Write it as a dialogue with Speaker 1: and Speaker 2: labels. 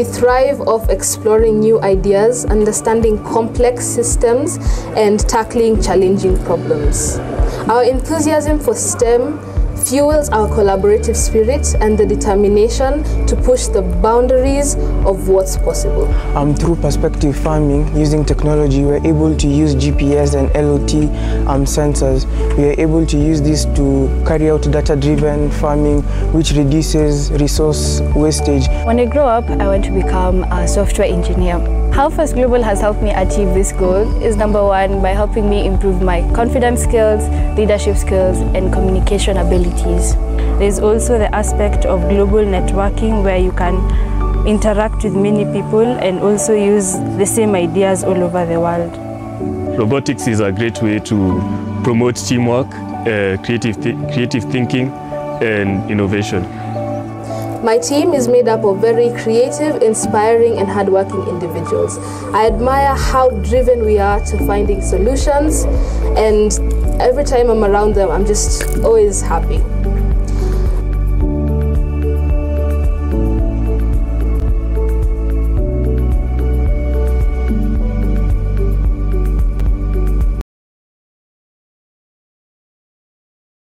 Speaker 1: We thrive off exploring new ideas, understanding complex systems, and tackling challenging problems. Our enthusiasm for STEM fuels our collaborative spirit and the determination to push the boundaries of what's possible.
Speaker 2: Um, through perspective farming, using technology, we're able to use GPS and IoT um, sensors. We are able to use this to carry out data-driven farming, which reduces resource wastage.
Speaker 3: When I grow up, I want to become a software engineer. How First Global has helped me achieve this goal is number one, by helping me improve my confidence skills, leadership skills, and communication abilities.
Speaker 4: There's also the aspect of global networking where you can interact with many people and also use the same ideas all over the world.
Speaker 5: Robotics is a great way to promote teamwork, uh, creative, th creative thinking, and innovation.
Speaker 1: My team is made up of very creative, inspiring, and hardworking individuals. I admire how driven we are to finding solutions, and every time I'm around them, I'm just always happy.